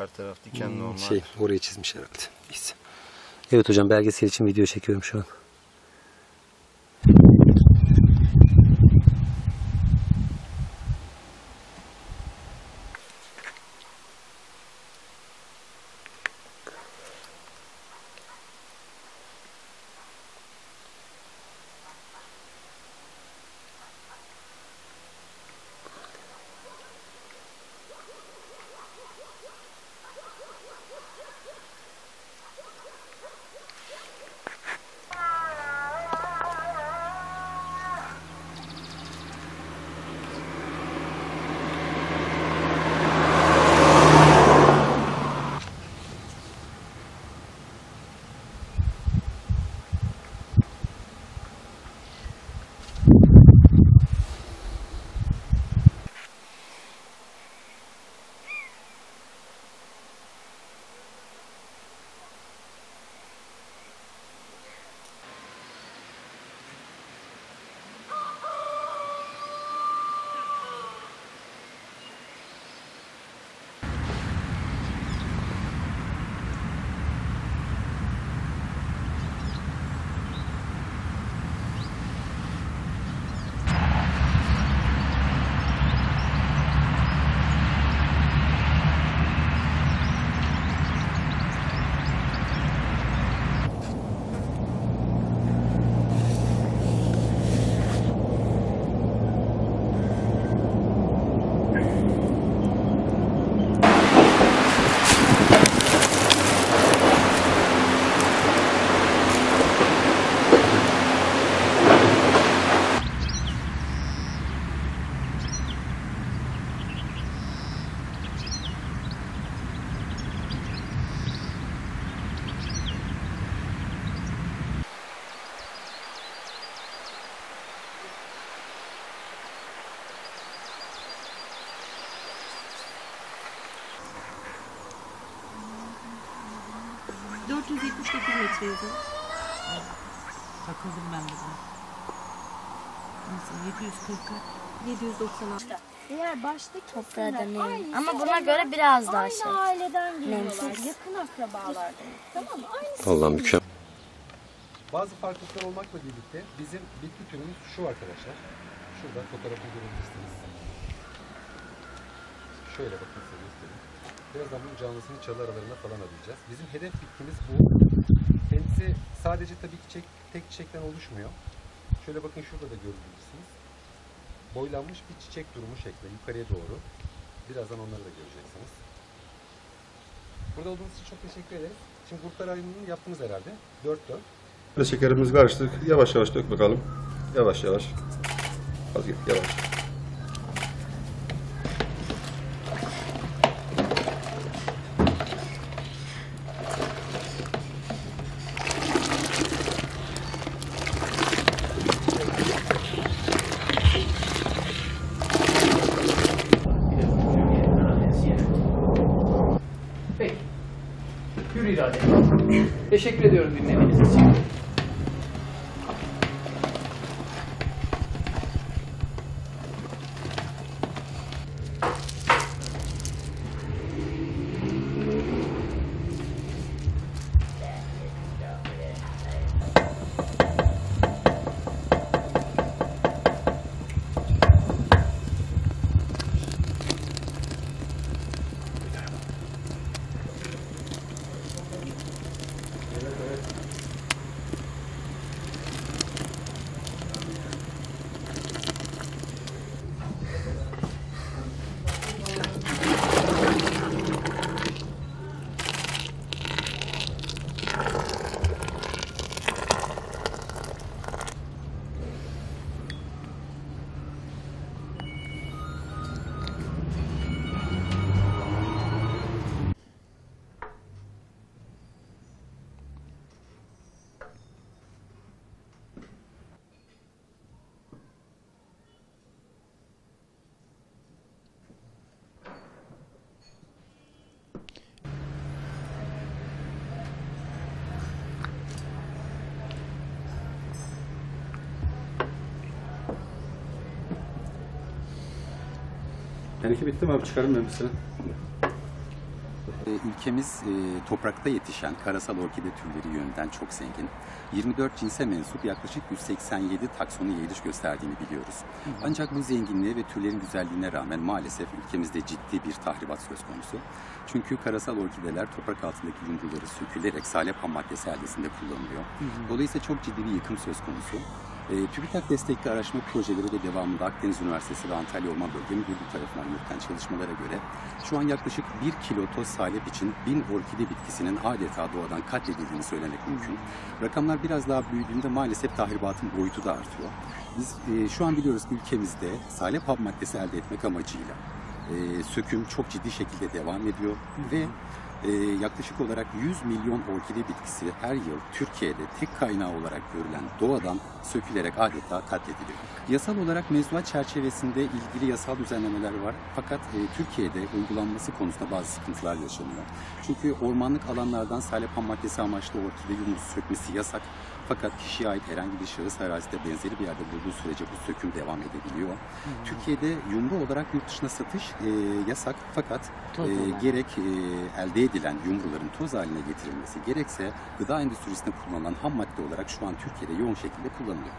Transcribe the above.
Her taraf diken normal. Şey orayı çizmiş herhalde. Neyse. Evet hocam belgesel için video çekiyorum şu an. Metre yazıyor. Takıldım ben de buna. Neyse 740 796. Eğer baştaki Toprağa aynıysa Ama buna göre biraz daha aynı şey. aileden geliyorlar. Yakın akrabalar demek. Tamam mı? Aynı Vallahi mükemmel. Bazı farklılıklar olmakla birlikte bizim bitki türümüz şu arkadaşlar. Şurada fotoğrafı görebilirsiniz. Şöyle bakın size göstereyim. Birazdan bunun canlısını çalı aralarında falan arayacağız. Bizim hedef bitkimiz bu. Kendisi sadece tabii ki çiçek, tek çiçekten oluşmuyor. Şöyle bakın şurada da görebilirsiniz. Boylanmış bir çiçek durumu şekli yukarıya doğru. Birazdan onları da göreceksiniz. Burada olduğunuz için çok teşekkür ederiz. Şimdi gruplar ayrımını yaptınız herhalde. 4-4. Böyle şekerimizi karıştırdık. Yavaş yavaş dök bakalım. Yavaş yavaş. Az git yavaş. Hür irade. Teşekkür ediyorum dinlediğiniz için. Benimki bitti mi abi? Çıkarım ben bir sıra. E, Ülkemiz e, toprakta yetişen karasal orkide türleri yönünden çok zengin. 24 cinse mensup yaklaşık 187 taksonu yayılış gösterdiğini biliyoruz. Ancak bu zenginliğe ve türlerin güzelliğine rağmen maalesef ülkemizde ciddi bir tahribat söz konusu. Çünkü karasal orkideler toprak altındaki yumruları sökülerek salep ham maddesi eldesinde kullanılıyor. Dolayısıyla çok ciddi bir yıkım söz konusu. E, TÜBİTAK destekli araştırma projeleri ve devamında Akdeniz Üniversitesi ve Antalya Orman Bölge Müdürlüğü tarafından yürütülen çalışmalara göre şu an yaklaşık 1 kilo toz salep için 1000 orkide bitkisinin adeta doğadan katledildiğini söylemek mümkün. Rakamlar biraz daha büyüdüğünde maalesef tahribatın boyutu da artıyor. Biz e, şu an biliyoruz ülkemizde salep ham maddesi elde etmek amacıyla e, söküm çok ciddi şekilde devam ediyor ve e, yaklaşık olarak 100 milyon orkide bitkisi her yıl Türkiye'de tek kaynağı olarak görülen doğadan sökülerek adeta katlediliyor. Yasal olarak mevzuat çerçevesinde ilgili yasal düzenlemeler var fakat e, Türkiye'de uygulanması konusunda bazı sıkıntılar yaşanıyor. Çünkü ormanlık alanlardan salep maddesi amaçlı orkide yumrusu sökmesi yasak. Fakat kişiye ait herhangi bir şahıs arazide benzeri bir yerde bulduğu sürece bu söküm devam edebiliyor. Türkiye'de yumru olarak yurt dışına satış e, yasak fakat e, gerek e, elde edilen yumruların toz haline getirilmesi gerekse gıda endüstrisinde kullanılan ham madde olarak şu an Türkiye'de yoğun şekilde kullanılıyor.